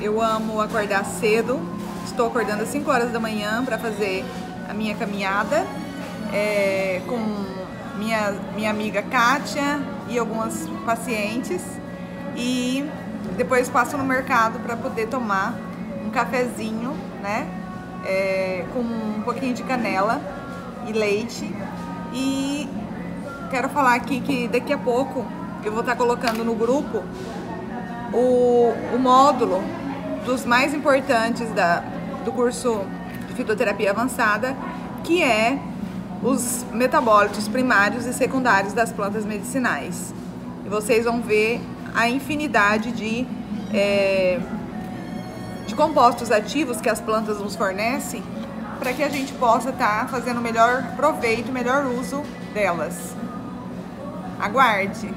Eu amo acordar cedo. Estou acordando às 5 horas da manhã para fazer a minha caminhada é, com minha, minha amiga Kátia e algumas pacientes. E depois passo no mercado para poder tomar um cafezinho, né? É, com um pouquinho de canela e leite. E quero falar aqui que daqui a pouco eu vou estar colocando no grupo o, o módulo dos mais importantes da, do curso de fitoterapia avançada, que é os metabólitos primários e secundários das plantas medicinais. E vocês vão ver a infinidade de, é, de compostos ativos que as plantas nos fornecem para que a gente possa estar tá fazendo melhor proveito, melhor uso delas. Aguarde!